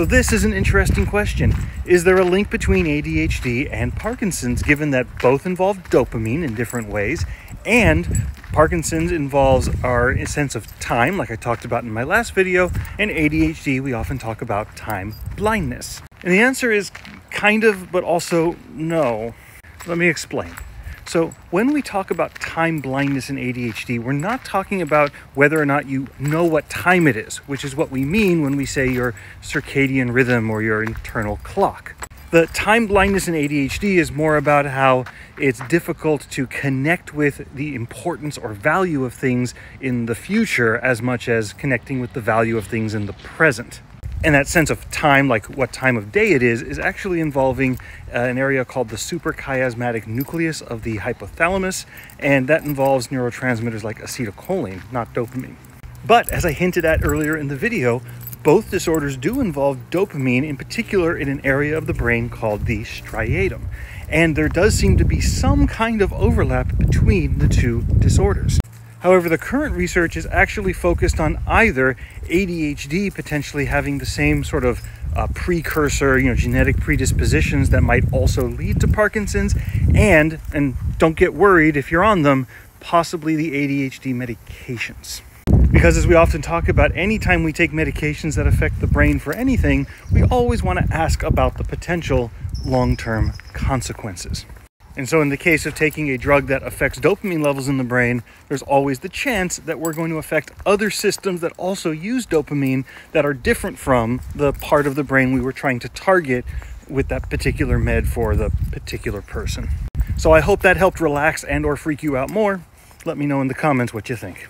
So, this is an interesting question. Is there a link between ADHD and Parkinson's, given that both involve dopamine in different ways, and Parkinson's involves our sense of time, like I talked about in my last video, and ADHD, we often talk about time blindness? And the answer is kind of, but also no. Let me explain. So, when we talk about time blindness in ADHD, we're not talking about whether or not you know what time it is, which is what we mean when we say your circadian rhythm or your internal clock. The time blindness in ADHD is more about how it's difficult to connect with the importance or value of things in the future as much as connecting with the value of things in the present and that sense of time, like what time of day it is, is actually involving uh, an area called the suprachiasmatic nucleus of the hypothalamus, and that involves neurotransmitters like acetylcholine, not dopamine. But as I hinted at earlier in the video, both disorders do involve dopamine, in particular in an area of the brain called the striatum. And there does seem to be some kind of overlap between the two disorders. However, the current research is actually focused on either ADHD potentially having the same sort of uh, precursor, you know, genetic predispositions that might also lead to Parkinson's, and and don't get worried if you're on them, possibly the ADHD medications. Because as we often talk about, anytime we take medications that affect the brain for anything, we always want to ask about the potential long-term consequences. And so, in the case of taking a drug that affects dopamine levels in the brain, there's always the chance that we're going to affect other systems that also use dopamine that are different from the part of the brain we were trying to target with that particular med for the particular person. So I hope that helped relax and or freak you out more. Let me know in the comments what you think.